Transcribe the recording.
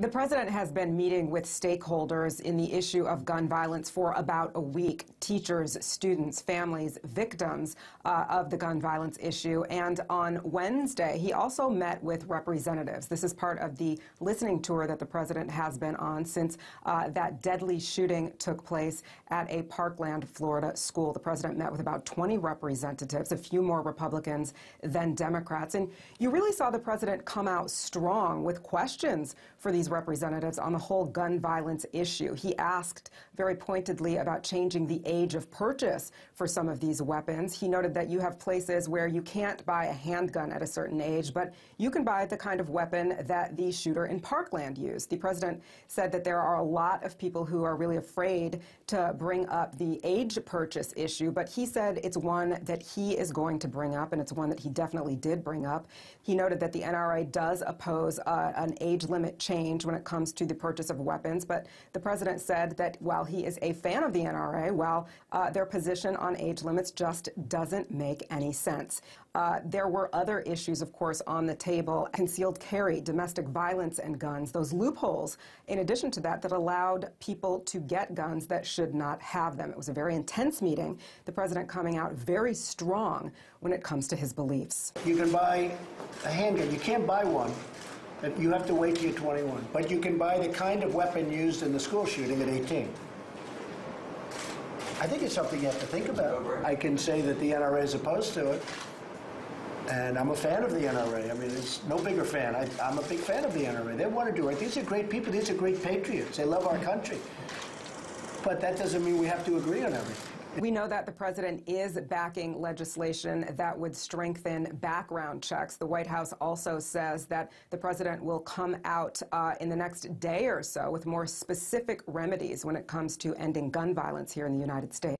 The president has been meeting with stakeholders in the issue of gun violence for about a week teachers, students, families, victims uh, of the gun violence issue. And on Wednesday, he also met with representatives. This is part of the listening tour that the president has been on since uh, that deadly shooting took place at a Parkland, Florida school. The president met with about 20 representatives, a few more Republicans than Democrats. And you really saw the president come out strong with questions for these representatives on the whole gun violence issue. He asked very pointedly about changing the age of purchase for some of these weapons. He noted that you have places where you can't buy a handgun at a certain age, but you can buy the kind of weapon that the shooter in Parkland used. The president said that there are a lot of people who are really afraid to bring up the age purchase issue, but he said it's one that he is going to bring up, and it's one that he definitely did bring up. He noted that the NRA does oppose uh, an age limit change when it comes to the purchase of weapons. But the president said that while he is a fan of the NRA, well, uh, their position on age limits just doesn't make any sense. Uh, there were other issues, of course, on the table concealed carry, domestic violence, and guns, those loopholes, in addition to that, that allowed people to get guns that should not have them. It was a very intense meeting, the president coming out very strong when it comes to his beliefs. You can buy a handgun, you can't buy one you have to wait till you're 21. But you can buy the kind of weapon used in the school shooting at 18. I think it's something you have to think about. I can say that the NRA is opposed to it. And I'm a fan of the NRA. I mean, there's no bigger fan. I, am a big fan of the NRA. They want to do it. These are great people. These are great patriots. They love our country. But that doesn't mean we have to agree on everything. We know that the president is backing legislation that would strengthen background checks. The White House also says that the president will come out uh, in the next day or so with more specific remedies when it comes to ending gun violence here in the United States.